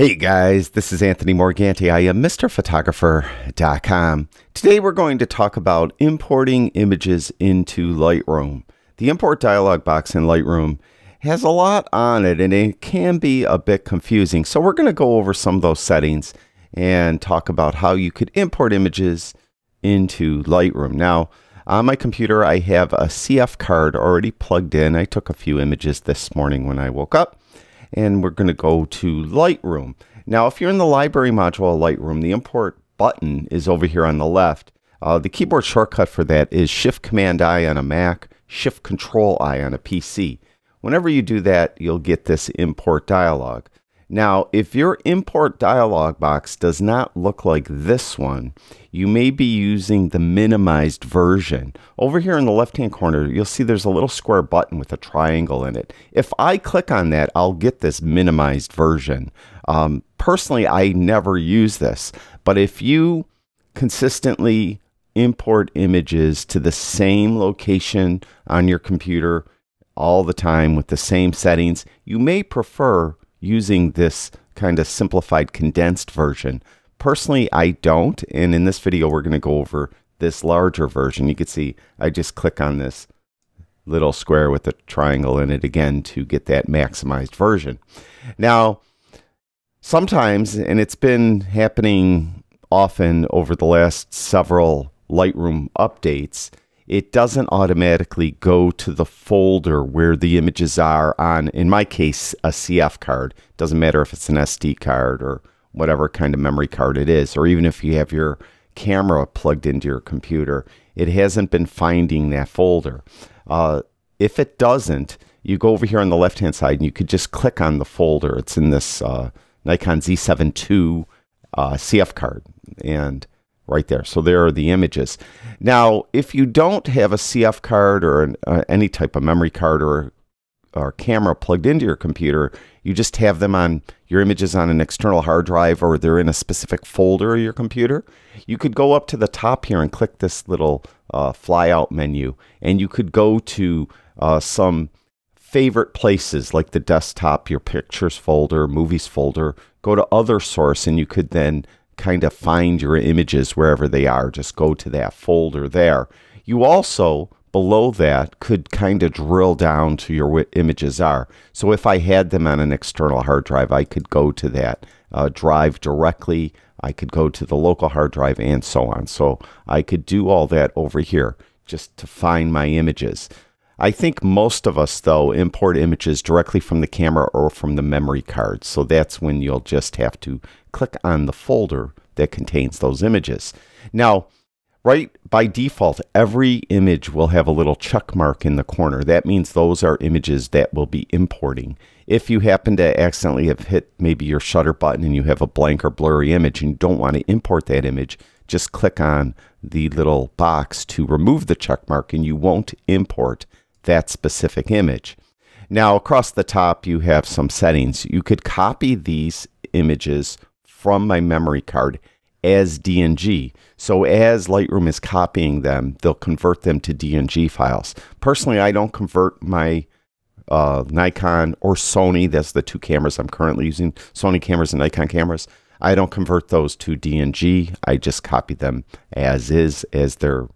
Hey guys, this is Anthony Morganti. I am MrPhotographer.com. Today we're going to talk about importing images into Lightroom. The import dialog box in Lightroom has a lot on it and it can be a bit confusing. So we're going to go over some of those settings and talk about how you could import images into Lightroom. Now, on my computer, I have a CF card already plugged in. I took a few images this morning when I woke up and we're going to go to Lightroom. Now, if you're in the library module of Lightroom, the import button is over here on the left. Uh, the keyboard shortcut for that is Shift Command I on a Mac, Shift Control I on a PC. Whenever you do that, you'll get this import dialog. Now, if your import dialog box does not look like this one, you may be using the minimized version. Over here in the left-hand corner, you'll see there's a little square button with a triangle in it. If I click on that, I'll get this minimized version. Um, personally, I never use this, but if you consistently import images to the same location on your computer all the time with the same settings, you may prefer using this kind of simplified condensed version. Personally, I don't, and in this video we're going to go over this larger version. You can see I just click on this little square with a triangle in it again to get that maximized version. Now, sometimes, and it's been happening often over the last several Lightroom updates, it doesn't automatically go to the folder where the images are on, in my case, a CF card. Doesn't matter if it's an SD card or whatever kind of memory card it is, or even if you have your camera plugged into your computer, it hasn't been finding that folder. Uh, if it doesn't, you go over here on the left hand side and you could just click on the folder. It's in this uh, Nikon Z7 II uh, CF card. And right there. So there are the images. Now, if you don't have a CF card or an, uh, any type of memory card or, or camera plugged into your computer, you just have them on your images on an external hard drive or they're in a specific folder of your computer, you could go up to the top here and click this little uh, flyout menu and you could go to uh, some favorite places like the desktop, your pictures folder, movies folder, go to other source and you could then kind of find your images wherever they are. Just go to that folder there. You also, below that, could kind of drill down to your images are. So if I had them on an external hard drive, I could go to that uh, drive directly. I could go to the local hard drive and so on. So I could do all that over here just to find my images. I think most of us, though, import images directly from the camera or from the memory card. So that's when you'll just have to click on the folder that contains those images. Now, right by default, every image will have a little check mark in the corner. That means those are images that will be importing. If you happen to accidentally have hit maybe your shutter button and you have a blank or blurry image and you don't want to import that image, just click on the little box to remove the check mark and you won't import that specific image. Now, across the top, you have some settings. You could copy these images from my memory card as DNG. So as Lightroom is copying them, they'll convert them to DNG files. Personally, I don't convert my uh, Nikon or Sony, that's the two cameras I'm currently using, Sony cameras and Nikon cameras. I don't convert those to DNG. I just copy them as is, as their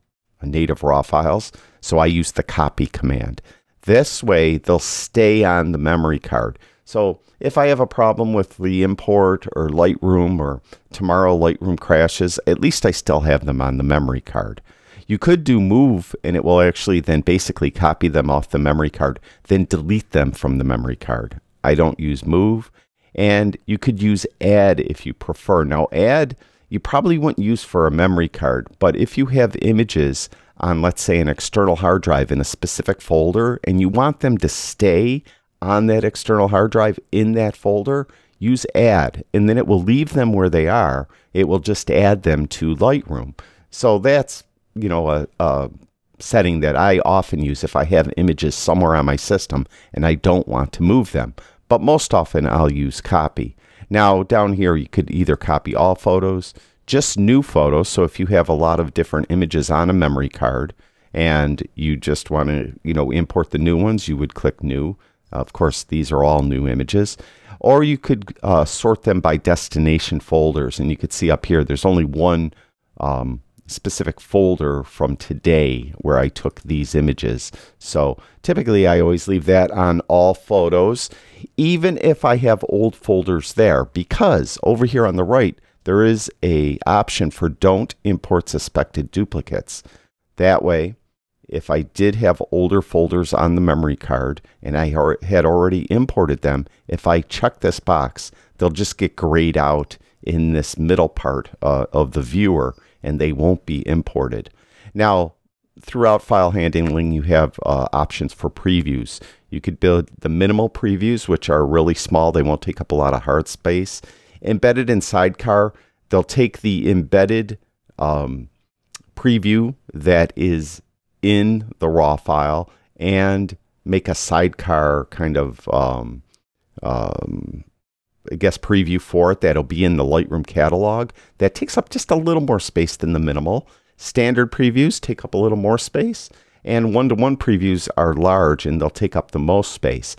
native RAW files. So I use the copy command. This way, they'll stay on the memory card. So if I have a problem with the import or Lightroom or tomorrow Lightroom crashes, at least I still have them on the memory card. You could do move and it will actually then basically copy them off the memory card, then delete them from the memory card. I don't use move. And you could use add if you prefer. Now, add you probably wouldn't use for a memory card, but if you have images on, let's say, an external hard drive in a specific folder and you want them to stay on that external hard drive in that folder, use add, and then it will leave them where they are. It will just add them to Lightroom. So that's, you know, a, a setting that I often use if I have images somewhere on my system and I don't want to move them. But most often I'll use copy. Now down here you could either copy all photos, just new photos. So if you have a lot of different images on a memory card and you just want to, you know, import the new ones, you would click new. Of course, these are all new images. Or you could uh, sort them by destination folders. And you could see up here, there's only one um, specific folder from today where I took these images. So typically I always leave that on all photos, even if I have old folders there, because over here on the right, there is a option for don't import suspected duplicates. That way, if I did have older folders on the memory card and I had already imported them, if I check this box, they'll just get grayed out in this middle part uh, of the viewer and they won't be imported. Now, throughout file handling, you have uh, options for previews. You could build the minimal previews, which are really small. They won't take up a lot of hard space. Embedded and Sidecar, they'll take the embedded um, preview that is in the raw file and make a sidecar kind of um, um, I guess, preview for it that'll be in the Lightroom catalog. That takes up just a little more space than the minimal. Standard previews take up a little more space, and one-to-one previews are large and they'll take up the most space.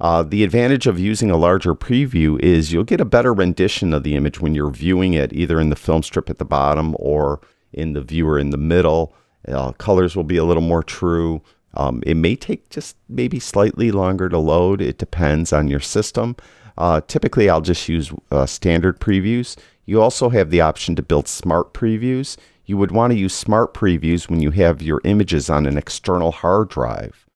Uh, the advantage of using a larger preview is you'll get a better rendition of the image when you're viewing it either in the film strip at the bottom or in the viewer in the middle. Uh, colors will be a little more true. Um, it may take just maybe slightly longer to load. It depends on your system. Uh, typically, I'll just use uh, standard previews. You also have the option to build smart previews. You would want to use smart previews when you have your images on an external hard drive.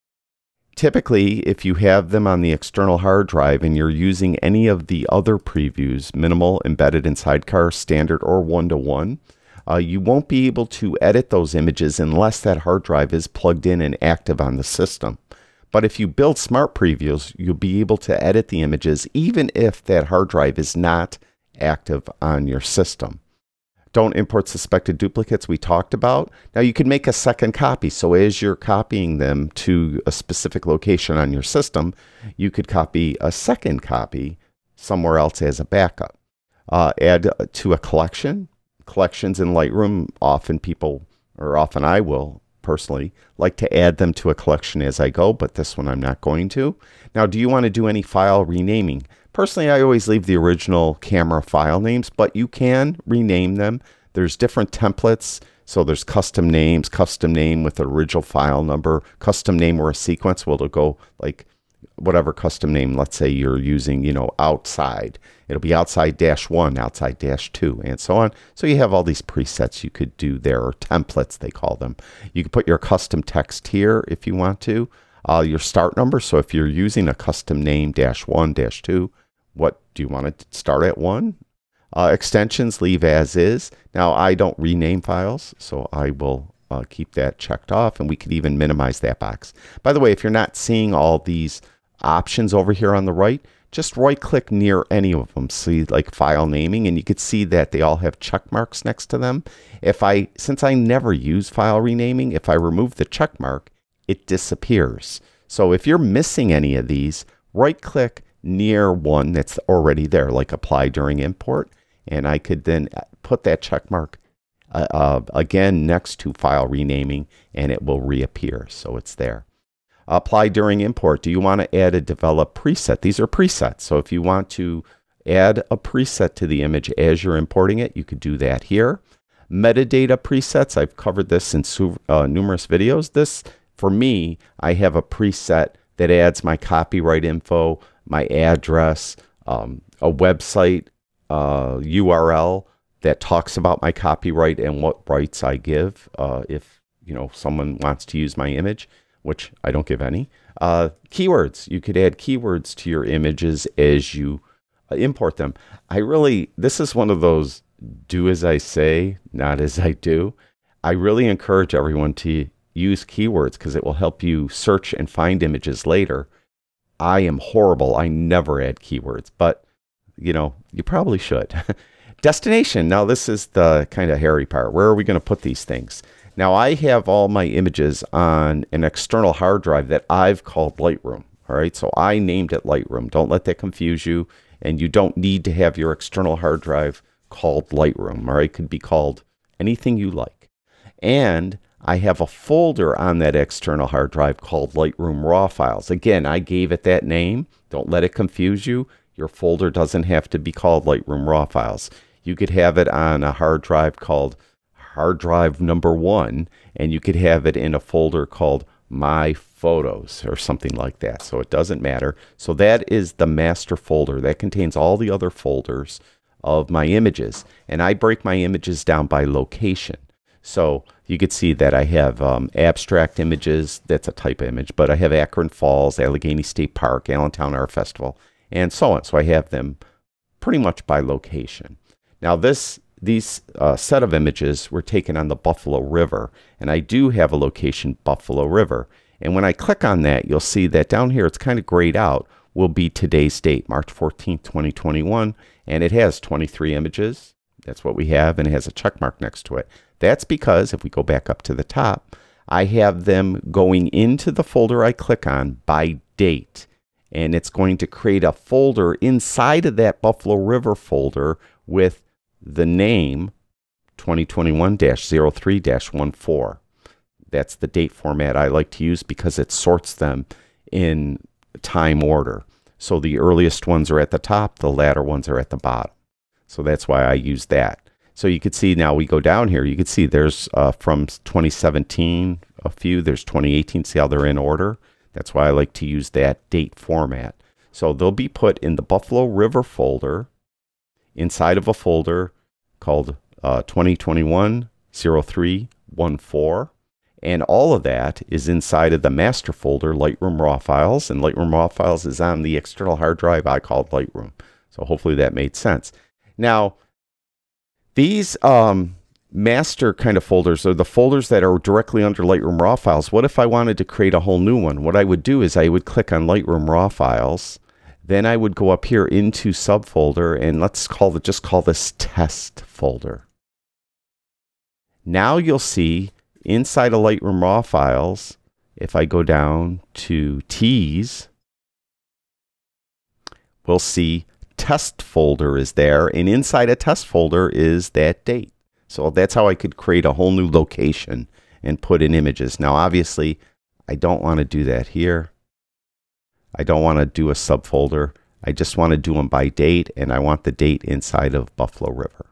Typically, if you have them on the external hard drive and you're using any of the other previews, minimal, embedded and Sidecar, standard, or one-to-one, uh, you won't be able to edit those images unless that hard drive is plugged in and active on the system. But if you build smart previews, you'll be able to edit the images even if that hard drive is not active on your system. Don't import suspected duplicates we talked about. Now you can make a second copy. So as you're copying them to a specific location on your system, you could copy a second copy somewhere else as a backup. Uh, add to a collection. Collections in Lightroom, often people, or often I will personally like to add them to a collection as I go, but this one I'm not going to. Now, do you want to do any file renaming? Personally, I always leave the original camera file names, but you can rename them. There's different templates. So there's custom names, custom name with the original file number, custom name or a sequence. Well, it'll go like whatever custom name, let's say you're using, you know, outside. It'll be outside dash one, outside dash two, and so on. So you have all these presets you could do there, or templates they call them. You can put your custom text here if you want to. Uh, your start number. So if you're using a custom name dash one, dash two, what do you want to start at one? Uh, extensions leave as is. Now I don't rename files, so I will uh, keep that checked off and we could even minimize that box. By the way, if you're not seeing all these options over here on the right, just right click near any of them. See like file naming and you can see that they all have check marks next to them. If I, since I never use file renaming, if I remove the check mark, it disappears. So if you're missing any of these, right click near one that's already there, like apply during import. And I could then put that check mark uh, uh, again next to file renaming and it will reappear. So it's there apply during import. Do you want to add a develop preset? These are presets. So if you want to add a preset to the image as you're importing it, you could do that here. Metadata presets, I've covered this in uh, numerous videos. This, for me, I have a preset that adds my copyright info, my address, um, a website uh, URL that talks about my copyright and what rights I give uh, if you know someone wants to use my image which I don't give any. Uh, keywords. You could add keywords to your images as you uh, import them. I really, this is one of those do as I say, not as I do. I really encourage everyone to use keywords because it will help you search and find images later. I am horrible. I never add keywords, but you know, you probably should. Destination. Now, this is the kind of hairy part. Where are we going to put these things? Now I have all my images on an external hard drive that I've called Lightroom. All right, so I named it Lightroom. Don't let that confuse you. And you don't need to have your external hard drive called Lightroom. Right, it could be called anything you like. And I have a folder on that external hard drive called Lightroom RAW files. Again, I gave it that name. Don't let it confuse you. Your folder doesn't have to be called Lightroom RAW files. You could have it on a hard drive called hard drive number one, and you could have it in a folder called My Photos or something like that. So it doesn't matter. So that is the master folder. That contains all the other folders of my images. And I break my images down by location. So you could see that I have um, abstract images, that's a type image, but I have Akron Falls, Allegheny State Park, Allentown Art Festival, and so on. So I have them pretty much by location. Now this these uh, set of images were taken on the Buffalo River, and I do have a location, Buffalo River. And when I click on that, you'll see that down here, it's kind of grayed out, will be today's date, March 14th, 2021, and it has 23 images. That's what we have, and it has a check mark next to it. That's because if we go back up to the top, I have them going into the folder I click on by date. And it's going to create a folder inside of that Buffalo River folder with the name 2021 03 14. That's the date format I like to use because it sorts them in time order. So the earliest ones are at the top, the latter ones are at the bottom. So that's why I use that. So you could see now we go down here, you could see there's uh, from 2017 a few, there's 2018, see how they're in order. That's why I like to use that date format. So they'll be put in the Buffalo River folder inside of a folder called uh, 2021 0314. And all of that is inside of the master folder, Lightroom RAW files. And Lightroom RAW files is on the external hard drive I called Lightroom. So hopefully that made sense. Now, these um, master kind of folders are the folders that are directly under Lightroom RAW files. What if I wanted to create a whole new one? What I would do is I would click on Lightroom RAW files then I would go up here into subfolder and let's call just call this test folder. Now you'll see inside of Lightroom RAW files, if I go down to T's, we'll see test folder is there. And inside a test folder is that date. So that's how I could create a whole new location and put in images. Now, obviously, I don't want to do that here. I don't want to do a subfolder. I just want to do them by date, and I want the date inside of Buffalo River.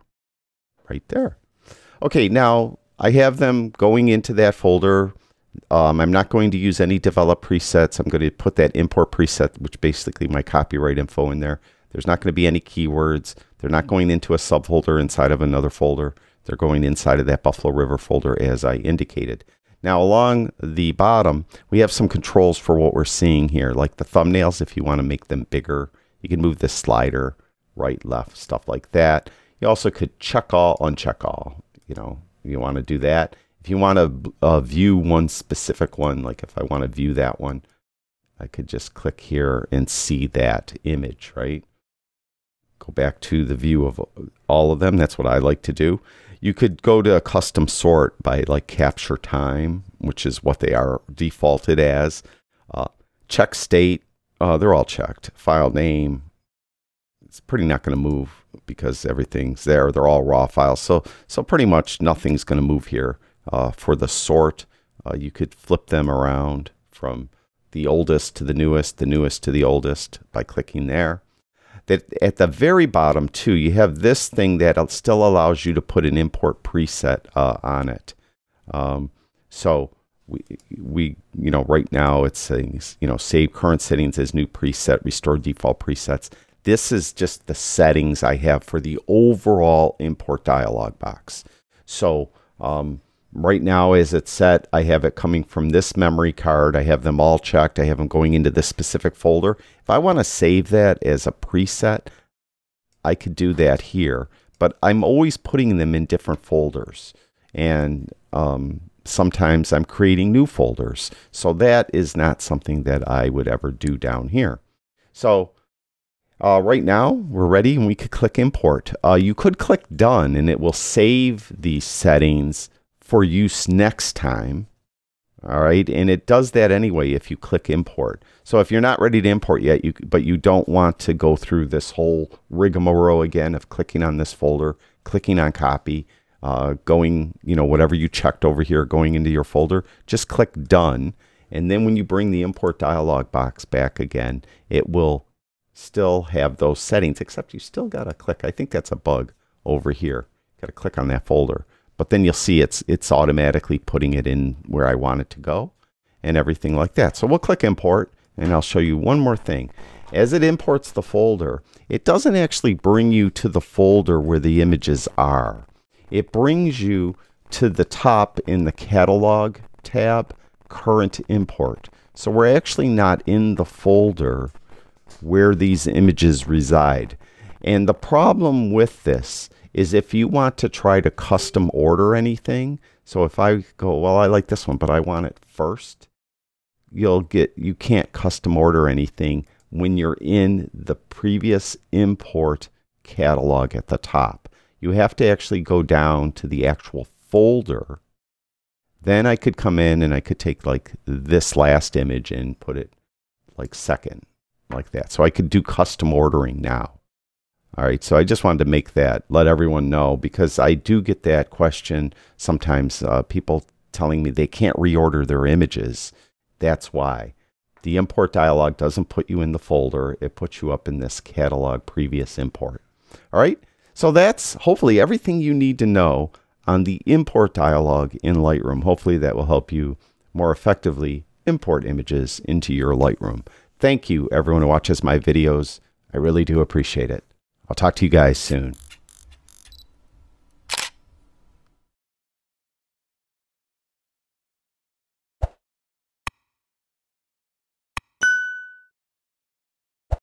Right there. Okay, now I have them going into that folder. Um, I'm not going to use any develop presets. I'm going to put that import preset, which basically my copyright info in there. There's not going to be any keywords. They're not going into a subfolder inside of another folder. They're going inside of that Buffalo River folder as I indicated. Now along the bottom, we have some controls for what we're seeing here, like the thumbnails if you want to make them bigger. You can move the slider right, left, stuff like that. You also could check all, uncheck all. You know, you want to do that. If you want to uh, view one specific one, like if I want to view that one, I could just click here and see that image, right? Go back to the view of all of them. That's what I like to do. You could go to a custom sort by like capture time, which is what they are defaulted as. Uh, check state, uh, they're all checked. File name, it's pretty not going to move because everything's there. They're all raw files. So, so pretty much nothing's going to move here. Uh, for the sort, uh, you could flip them around from the oldest to the newest, the newest to the oldest by clicking there that at the very bottom too, you have this thing that still allows you to put an import preset uh, on it. Um, so we, we, you know, right now it's saying, you know, save current settings as new preset, restore default presets. This is just the settings I have for the overall import dialog box. So um, Right now, as it's set, I have it coming from this memory card. I have them all checked. I have them going into this specific folder. If I want to save that as a preset, I could do that here. But I'm always putting them in different folders. And um, sometimes I'm creating new folders. So that is not something that I would ever do down here. So uh, right now, we're ready and we could click import. Uh, you could click done and it will save these settings for use next time. All right, and it does that anyway if you click import. So if you're not ready to import yet, you but you don't want to go through this whole rigmarole again of clicking on this folder, clicking on copy, uh, going, you know, whatever you checked over here going into your folder, just click done. And then when you bring the import dialog box back again, it will still have those settings, except you still got to click. I think that's a bug over here. Got to click on that folder. But then you'll see it's, it's automatically putting it in where I want it to go and everything like that. So we'll click import and I'll show you one more thing. As it imports the folder, it doesn't actually bring you to the folder where the images are. It brings you to the top in the catalog tab, current import. So we're actually not in the folder where these images reside. And the problem with this is if you want to try to custom order anything, so if I go, well, I like this one, but I want it first, you'll get, you can't custom order anything when you're in the previous import catalog at the top. You have to actually go down to the actual folder. Then I could come in and I could take like this last image and put it like second, like that. So I could do custom ordering now. All right, so I just wanted to make that, let everyone know, because I do get that question sometimes, uh, people telling me they can't reorder their images. That's why. The import dialog doesn't put you in the folder, it puts you up in this catalog previous import. All right, so that's hopefully everything you need to know on the import dialog in Lightroom. Hopefully that will help you more effectively import images into your Lightroom. Thank you, everyone who watches my videos. I really do appreciate it. I'll talk to you guys soon.